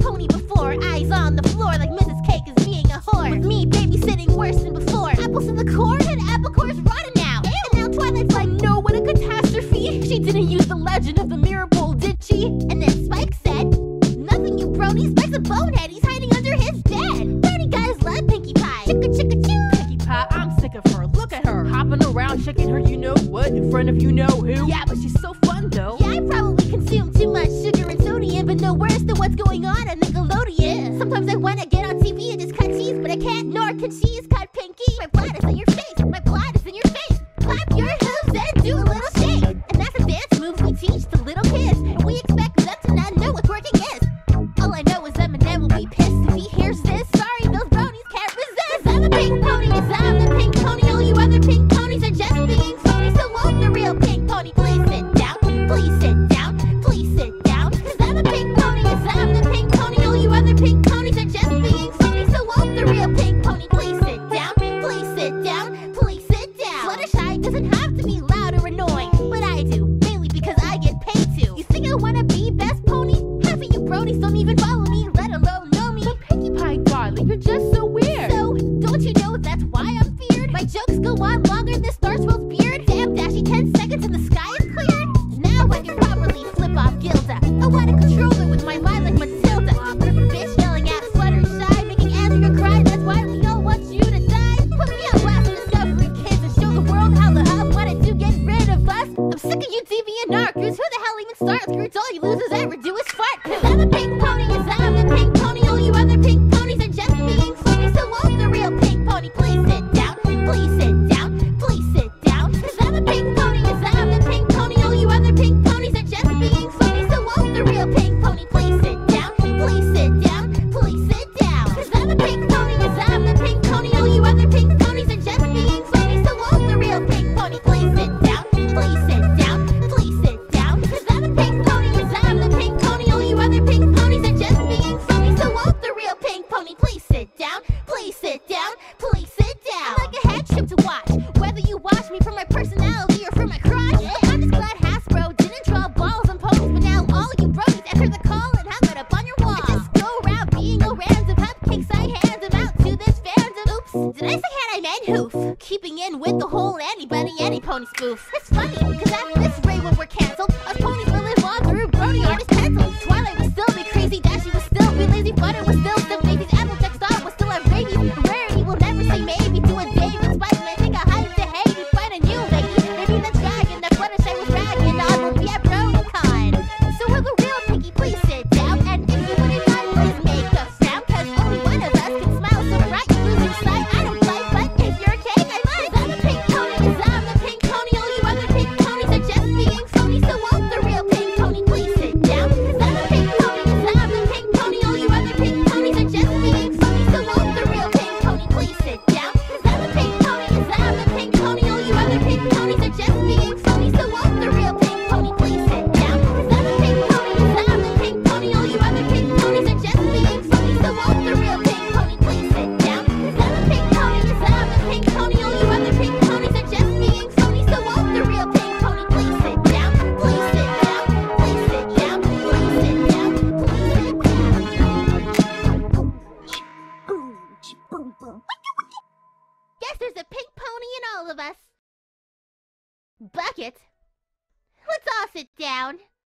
pony before. Eyes on the floor like Mrs. Cake is being a whore. With me babysitting worse than before. Apples to the core and apple core's rotten now. Ew. And now Twilight's like, no, what a catastrophe. She didn't use the legend of the mirror bowl, did she? And then Spike said, nothing, you brony. Spike's a bonehead. He's hiding under his bed. Brownie guys love Pinkie Pie. Chicka chicka choo. Pinkie Pie, I'm sick of her. Look at her. Hopping around, checking her, you know what? In front of you know who. Yeah, but she's so fun though. Yeah, I probably consume too much sugar and sodium, but no worse than what's going on. Sometimes I wanna get on TV and just cut cheese, but I can't, nor can cheese cut pinky. My blood is in your face, my blood is in your face. Clap your hooves and do a little shake. And that's a dance move we teach to little kids. And we expect them to not know what twerking is. All I know is Eminem will be pissed if he hears this. Sorry, those bronies can't resist. I'm a pink pony, yes, Half of you bronies don't even follow me, let alone know me. But Pinkie Pie, darling, you're just so weird. So, don't you know that's why I'm feared? My jokes go on longer than Star Swirl's beard. Damn, Dashy, 10 seconds and the sky is cleared. Now I can properly flip off Gilda. I want to control it with my line like Matilda. Bitch yelling at Fluttershy, making Andrea cry. That's why we all want you to die. Put me on blast, Discovery Kids, and show the world how the hub wanted to get rid of us. I'm sick of you deviant narcers. Who the hell even starts groups? All you losers ever do is fart. Cause I'm a hoof? Keeping in with the whole anybody, any pony spoof. It's funny, cause after this rate when we're canceled, us ponies will live on through brony artist there's a pink pony in all of us. Bucket. Let's all sit down.